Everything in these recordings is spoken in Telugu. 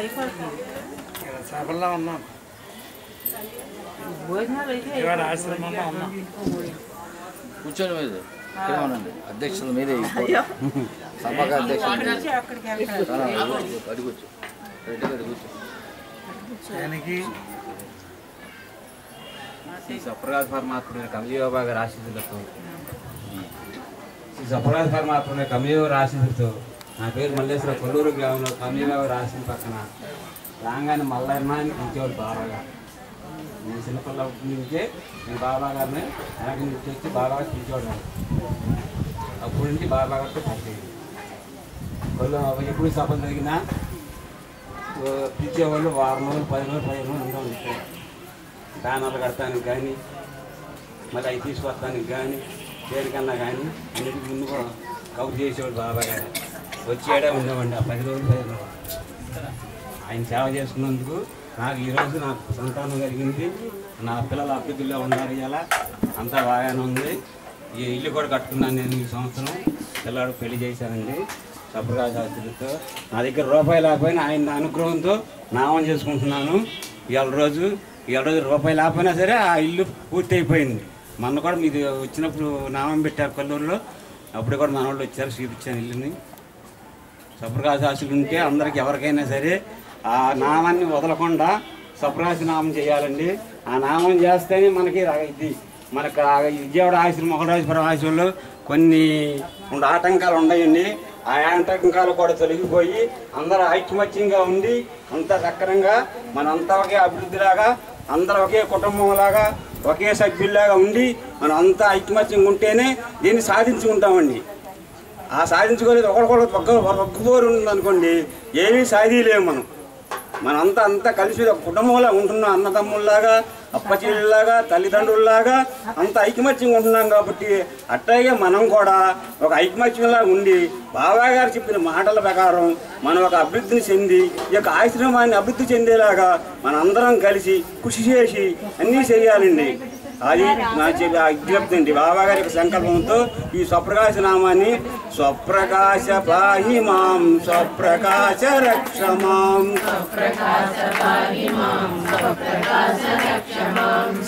అయిపోతుంది సభల్లో ఉన్నాం. భోజనాలు అయితే కూర్చొని మీద ఉండండి. అధ్యక్షుల మీదే సభకు అధ్యక్షులు అడుగుచ్చు రెడ్డి కూర్చో. దానికి శ్రీ సప్రగాధ పరమాత్ముడి కమలీబాబా గారి ఆశీస్సులతో శ్రీ సప్రగాధ పరమాత్ముడి కమలీబాబు ఆశీస్సులతో నా పేరు మల్లేశ్వర కొల్లూరు గ్రామంలో కమీవ రాసిన పక్కన రాగానే మల్లన్న అని పిలిచేవాడు బాబాగా. నేను చిన్నపిల్ల నుంచే నేను బాబా గారిని వెనక నుంచి వచ్చి బాబా పిలిచేవాడు నన్ను. అప్పటి నుంచి బాబా గారితో పరిచయం కొల్లు ఎప్పుడు సభలు జరిగినా పిలిచేవాళ్ళు వారం రోజులు పది రోజులు పదిహేను రోజులు ఉండవు బ్యానర్లు కడతానికి కానీ మళ్ళీ అవి తీసుకొస్తానికి కానీ దేనికన్నా కానీ అన్నిటి ముందు కూడా కవర్ చేసేవాడు బాబా గారు. వచ్చేడే ఉండేవాడి ఆ పది రోజులు పది రోజులు. ఆయన సేవ చేసుకున్నందుకు నాకు ఈరోజు నాకు సంతానం కలిగింది. నా పిల్లలు అభివృద్ధిలో ఉన్నారు ఇలా అంతా బాగానే ఉంది. ఈ ఇల్లు కూడా కట్టుకున్నాను నేను ఈ సంవత్సరం. పిల్లాడు పెళ్ళి చేశానండి సప్రగా నా దగ్గర రూపాయి లేకపోయినా ఆయన అనుగ్రహంతో నామం చేసుకుంటున్నాను. ఇవాళ రోజు ఇవాళ రోజు రూపాయి లేకపోయినా సరే ఆ ఇల్లు పూర్తి అయిపోయింది మొన్న కూడా మీరు వచ్చినప్పుడు నామం పెట్టారు కొల్లూరులో. అప్పుడు కూడా మన వాళ్ళు వచ్చారు చూపించాను ఇల్లుని. సప్రకాశాసులు ఉంటే అందరికి ఎవరికైనా సరే ఆ నామాన్ని వదలకుండా సప్రకాశ నామం చేయాలండి. ఆ నామం చేస్తేనే మనకి ఇది మనకు విజయవాడ ఆశలు మొగరాజపురం ఆశ్రమంలో కొన్ని ఆటంకాలు ఉన్నాయండి. ఆ ఆటంకాలు కూడా తొలగిపోయి అందరూ ఐక్యమత్యంగా ఉండి అంత సక్రంగా మనంతా ఒకే అభివృద్ధిలాగా అందరూ ఒకే కుటుంబంలాగా ఒకే సభ్యుల్లాగా ఉండి మనం అంతా ఐక్యమత్యంగా ఉంటేనే దీన్ని సాధించుకుంటామండి. ఆ సాధించుకోలేదు ఒకరికొకరు ఒక్క ఒక్కబోరు ఉందనుకోండి ఏమీ సాధిలేము మనం. మనంతా అంతా కలిసి ఒక కుటుంబంలా ఉంటున్నాం అన్నదమ్ముల్లాగా అప్పచెల్లిలాగా తల్లిదండ్రుల్లాగా అంత ఐకమత్యంగా ఉంటున్నాం కాబట్టి అట్లాగే మనం కూడా ఒక ఐకమత్యంలా ఉండి బాబా గారు చెప్పిన మాటల ప్రకారం మనం ఒక అభివృద్ధిని చెంది ఈ యొక్క ఆశ్రమాన్ని అభివృద్ధి చెందేలాగా మనందరం కలిసి కృషి చేసి అన్నీ చేయాలండి. అది నా చెప్పి విజ్ఞప్తి అండి గారి యొక్క సంకల్పంతో ఈ స్వప్రకాశ నామాన్ని స్వప్రకాశ పాహి మాం స్వప్రకాశ రక్ష మాం.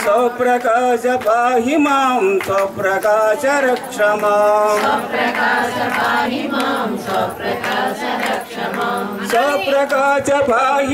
స్వప్రకాశ పాహి మాం స్వప్రకాశ రక్ష మాం. స్వప్రకాశ పాహి